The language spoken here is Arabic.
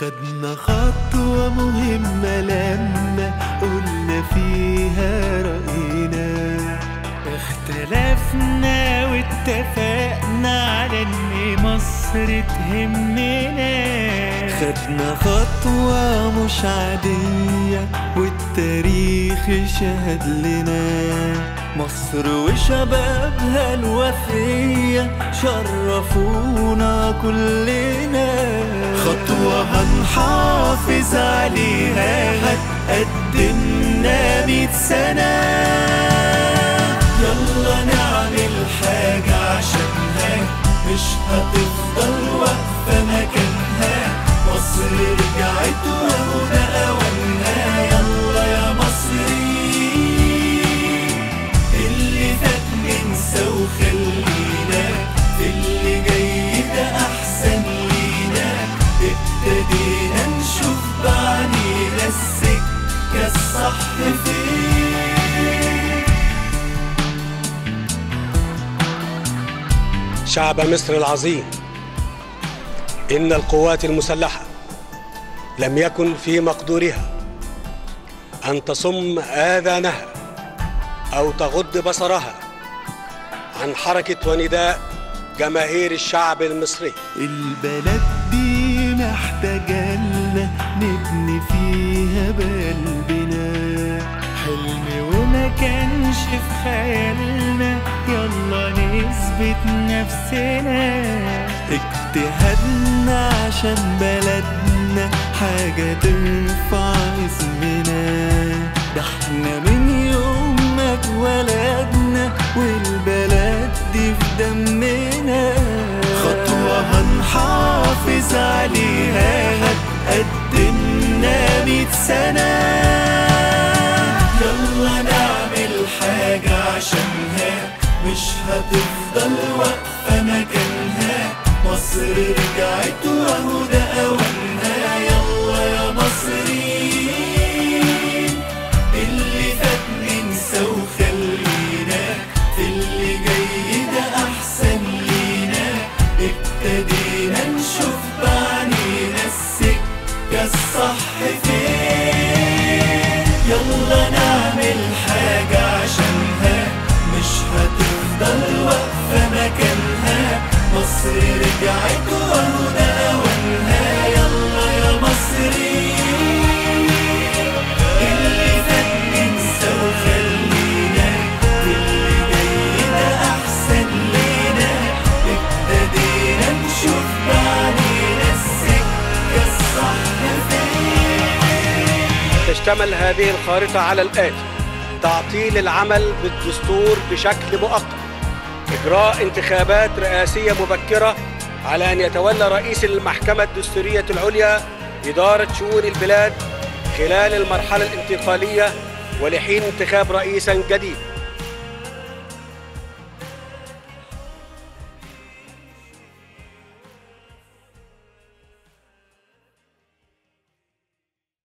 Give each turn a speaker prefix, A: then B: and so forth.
A: خدنا خطوة مهمة لما قلنا فيها رأينا.
B: اختلفنا واتفقنا على إن مصر تهمنا.
A: خدنا خطوة مش عادية والتاريخ شهد لنا. مصر وشبابها الوفية شرفونا كلنا. خطوة هنحافظ عليها هتقدمنا مية الصح فين
C: شعب مصر العظيم إن القوات المسلحة لم يكن في مقدورها أن تصم آذانها أو تغض بصرها عن حركة ونداء جماهير الشعب المصري.
A: البلد دي محتاجة نبني فيها بقلبنا.
B: حلم وما كانش في خيالنا. يلا نثبت نفسنا.
A: اجتهدنا عشان بلدنا. حاجة ترفع اسمنا. ده إحنا من يوم ما اتولدنا والبلد مش هتفضل واقفة مكانها. مصر رجعت وهو ده أولها
C: تشتمل هذه الخارطة على الآتي. تعطيل العمل بالدستور بشكل مؤقت. إجراء انتخابات رئاسية مبكرة على أن يتولى رئيس المحكمة الدستورية العليا إدارة شؤون البلاد خلال المرحلة الانتقالية ولحين انتخاب رئيس جديد.